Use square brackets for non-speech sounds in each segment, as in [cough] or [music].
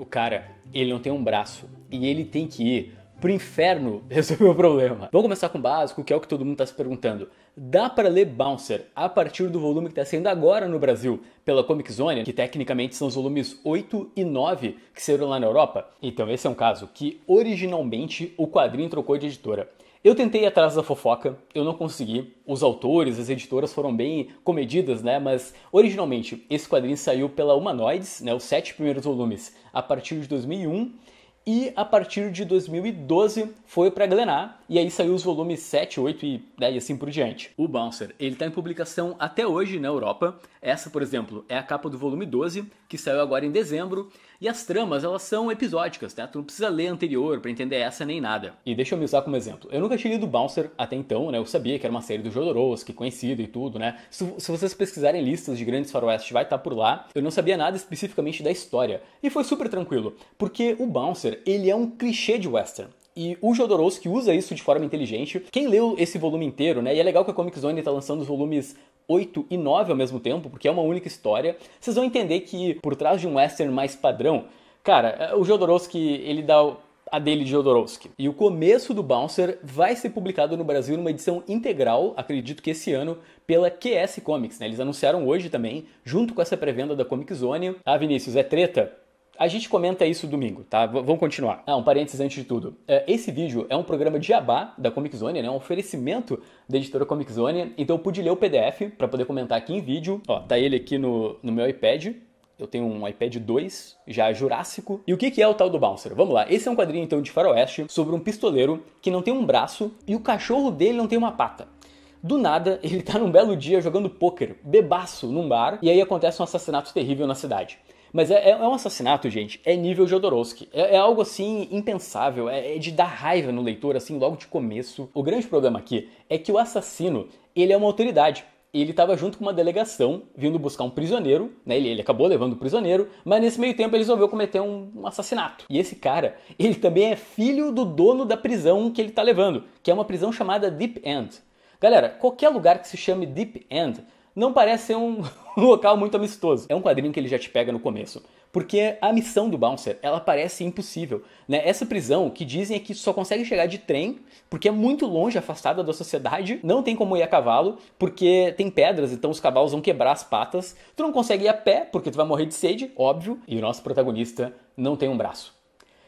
o cara, ele não tem um braço e ele tem que ir pro inferno [laughs] resolver o problema. Vamos começar com o básico, que é o que todo mundo está se perguntando. Dá para ler Bouncer a partir do volume que está saindo agora no Brasil pela Comic Zone, que tecnicamente são os volumes 8 e 9 que saíram lá na Europa? Então esse é um caso que originalmente o quadrinho trocou de editora. Eu tentei ir atrás da fofoca, eu não consegui. Os autores, as editoras foram bem comedidas, né? Mas originalmente esse quadrinho saiu pela Humanoids, né? Os sete primeiros volumes a partir de 2001 e a partir de 2012 foi para Glenar e aí saiu os volumes 7, 8 e, né, e assim por diante. O Bouncer, ele está em publicação até hoje na Europa. Essa, por exemplo, é a capa do volume 12, que saiu agora em dezembro, e as tramas, elas são episódicas, né? Tu não precisa ler anterior para entender essa nem nada. E deixa eu me usar como exemplo. Eu nunca tinha lido Bouncer até então, né? Eu sabia que era uma série do Jodorowsky, conhecida e tudo, né? Se, se vocês pesquisarem listas de grandes faroeste, vai estar tá por lá. Eu não sabia nada especificamente da história. E foi super tranquilo, porque o Bouncer, ele é um clichê de western. E o Jodorowsky usa isso de forma inteligente. Quem leu esse volume inteiro, né? E é legal que a Comic Zone está lançando os volumes 8 e 9 ao mesmo tempo, porque é uma única história. Vocês vão entender que por trás de um western mais padrão, cara, o Jodorowsky, ele dá a dele de Jodorowsky. E o começo do Bouncer vai ser publicado no Brasil numa edição integral, acredito que esse ano, pela QS Comics. Né? Eles anunciaram hoje também, junto com essa pré-venda da Comic Zone. Ah, Vinícius, é treta? A gente comenta isso domingo, tá? V vamos continuar. Ah, um parênteses antes de tudo. É, esse vídeo é um programa de jabá da Comic Zone, né? Um oferecimento da editora Comic Zone. Então eu pude ler o PDF para poder comentar aqui em vídeo. Ó, tá ele aqui no, no meu iPad. Eu tenho um iPad 2, já jurássico. E o que é o tal do Bouncer? Vamos lá. Esse é um quadrinho então de faroeste sobre um pistoleiro que não tem um braço e o cachorro dele não tem uma pata. Do nada, ele tá num belo dia jogando pôquer, bebaço, num bar, e aí acontece um assassinato terrível na cidade. Mas é, é, um assassinato, gente, é nível Jodorowsky. É, é algo assim impensável, é, é, de dar raiva no leitor, assim, logo de começo. O grande problema aqui é que o assassino, ele é uma autoridade. Ele estava junto com uma delegação vindo buscar um prisioneiro, né? Ele, ele acabou levando o prisioneiro, mas nesse meio tempo ele resolveu cometer um, um, assassinato. E esse cara, [laughs] ele também é filho do dono da prisão que ele está levando, que é uma prisão chamada Deep End. Galera, qualquer lugar que se chame Deep End não parece ser [laughs] um, local muito amistoso. É um quadrinho que ele já te pega no começo. Porque a missão do Bouncer, ela parece impossível. Né? Essa prisão, que dizem é que só consegue chegar de trem, porque é muito longe, afastada da sociedade, não tem como ir a cavalo, porque tem pedras, então os cavalos vão quebrar as patas. Tu não consegue ir a pé, porque tu vai morrer de sede, óbvio, e o nosso protagonista não tem um braço.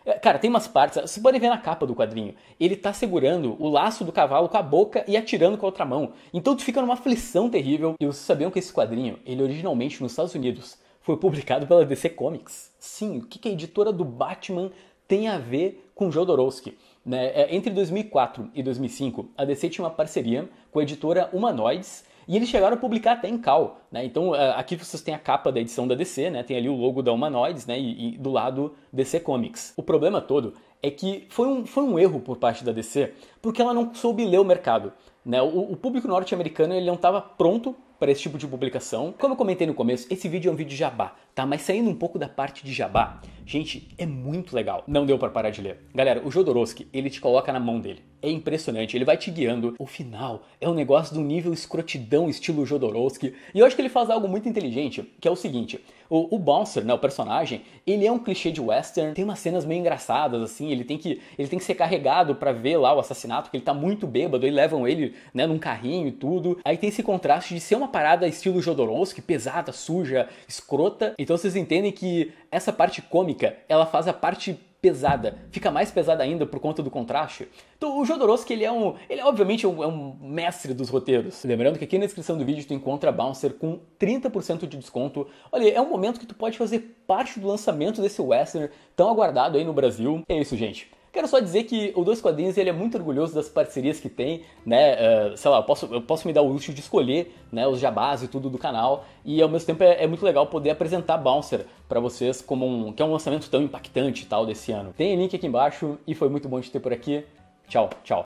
É, cara, tem umas partes, você pode ver na capa do quadrinho, ele tá segurando o laço do cavalo com a boca e atirando com a outra mão. Então tu fica numa aflição terrível. E vocês sabiam que esse quadrinho, ele originalmente nos Estados Unidos, foi publicado pela DC Comics. Sim, o que a editora do Batman tem a ver com Jodorowsky? Né? É, entre 2004 e 2005, a DC tinha uma parceria com a editora Humanoids, e eles chegaram a publicar até em Cal, né? Então é, aqui vocês têm a capa da edição da DC, né? Tem ali o logo da Humanoids, né? E, e do lado DC Comics. O problema todo é que foi um, foi um erro por parte da DC, porque ela não soube ler o mercado. Né? O, o público norte-americano ele não estava pronto para esse tipo de publicação. Como eu comentei no começo, esse vídeo é um vídeo de jabá, tá? Mas saindo um pouco da parte de jabá, gente, é muito legal. Não deu para parar de ler. Galera, o Jodorowsky, ele te coloca na mão dele. É impressionante, ele vai te guiando. O final é um negócio do nível escrotidão estilo Jodorowsky. E eu acho que ele faz algo muito inteligente, que é o seguinte. O, o Bouncer, né, o personagem, ele é um clichê de western, tem umas cenas meio engraçadas, assim, ele tem que, ele tem que ser carregado para ver lá o assassinato, porque ele tá muito bêbado, e levam ele, né, num carrinho e tudo. Aí tem esse contraste de ser uma parada estilo Jodorowsky, pesada, suja, escrota. Então vocês entendem que essa parte cômica, ela faz a parte pesada, fica mais pesada ainda por conta do contraste. Então o Jodorowsky, ele é um, ele é obviamente um, é um mestre dos roteiros. Lembrando que aqui na descrição do vídeo tu encontra Bouncer com 30% de desconto. Olha, é um momento que tu pode fazer parte do lançamento desse western tão aguardado aí no Brasil. É isso, gente. Quero só dizer que o Dois Quadrinhos ele é muito orgulhoso das parcerias que tem, né? Uh, sei lá, eu posso, eu posso me dar o luxo de escolher né, os jabás e tudo do canal, e ao mesmo tempo é, é muito legal poder apresentar Bouncer para vocês como um, que é um lançamento tão impactante e tal desse ano. Tem link aqui embaixo e foi muito bom te ter por aqui. Tchau, tchau.